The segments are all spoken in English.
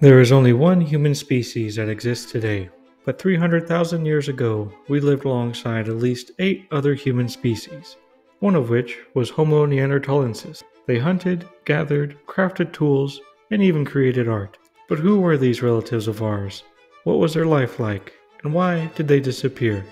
There is only one human species that exists today, but 300,000 years ago, we lived alongside at least eight other human species, one of which was Homo neanderthalensis. They hunted, gathered, crafted tools, and even created art. But who were these relatives of ours? What was their life like? And why did they disappear?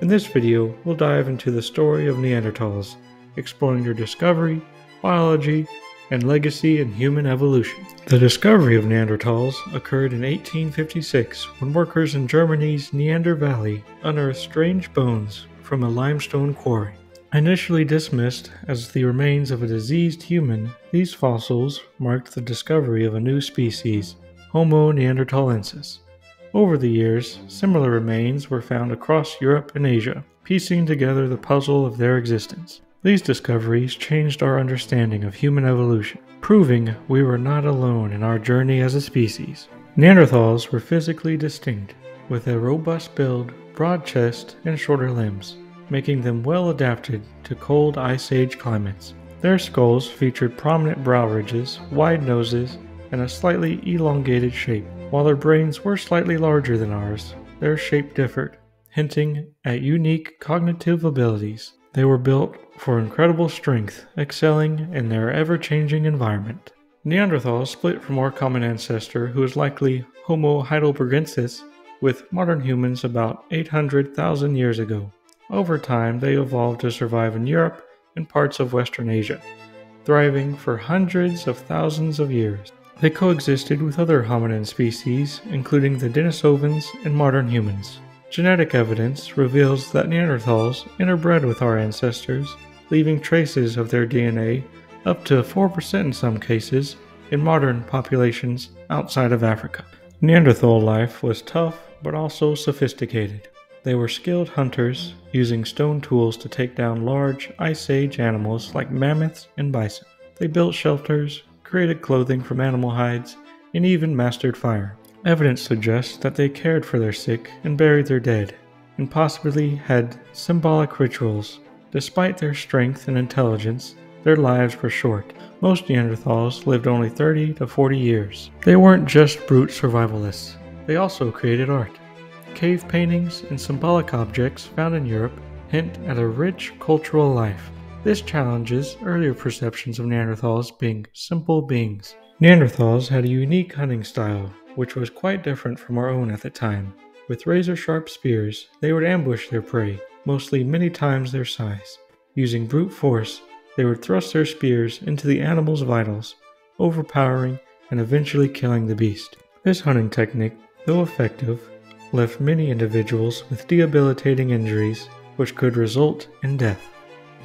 In this video, we'll dive into the story of Neanderthals, exploring their discovery, biology, and legacy in human evolution. The discovery of Neanderthals occurred in 1856 when workers in Germany's Neander Valley unearthed strange bones from a limestone quarry. Initially dismissed as the remains of a diseased human, these fossils marked the discovery of a new species, Homo neanderthalensis. Over the years, similar remains were found across Europe and Asia, piecing together the puzzle of their existence. These discoveries changed our understanding of human evolution, proving we were not alone in our journey as a species. Neanderthals were physically distinct, with a robust build, broad chest, and shorter limbs, making them well adapted to cold Ice Age climates. Their skulls featured prominent brow ridges, wide noses, and a slightly elongated shape. While their brains were slightly larger than ours, their shape differed, hinting at unique cognitive abilities. They were built for incredible strength, excelling in their ever changing environment. Neanderthals split from our common ancestor, who is likely Homo heidelbergensis, with modern humans about 800,000 years ago. Over time, they evolved to survive in Europe and parts of Western Asia, thriving for hundreds of thousands of years. They coexisted with other hominin species, including the Denisovans and modern humans. Genetic evidence reveals that Neanderthals interbred with our ancestors leaving traces of their DNA, up to 4% in some cases, in modern populations outside of Africa. Neanderthal life was tough but also sophisticated. They were skilled hunters, using stone tools to take down large Ice Age animals like mammoths and bison. They built shelters, created clothing from animal hides, and even mastered fire. Evidence suggests that they cared for their sick and buried their dead, and possibly had symbolic rituals Despite their strength and intelligence, their lives were short. Most Neanderthals lived only 30 to 40 years. They weren't just brute survivalists, they also created art. Cave paintings and symbolic objects found in Europe hint at a rich cultural life. This challenges earlier perceptions of Neanderthals being simple beings. Neanderthals had a unique hunting style, which was quite different from our own at the time. With razor sharp spears, they would ambush their prey, mostly many times their size. Using brute force, they would thrust their spears into the animal's vitals, overpowering and eventually killing the beast. This hunting technique, though effective, left many individuals with debilitating injuries which could result in death.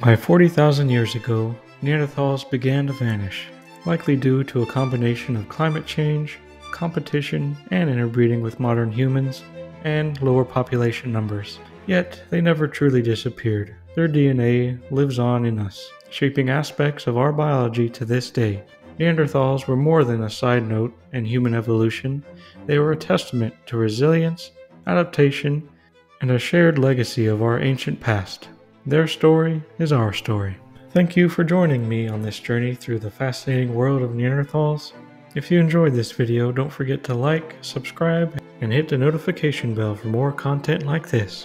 By 40,000 years ago, Neanderthals began to vanish, likely due to a combination of climate change, competition, and interbreeding with modern humans, and lower population numbers. Yet they never truly disappeared. Their DNA lives on in us, shaping aspects of our biology to this day. Neanderthals were more than a side note in human evolution, they were a testament to resilience, adaptation, and a shared legacy of our ancient past. Their story is our story. Thank you for joining me on this journey through the fascinating world of Neanderthals. If you enjoyed this video, don't forget to like, subscribe, and hit the notification bell for more content like this.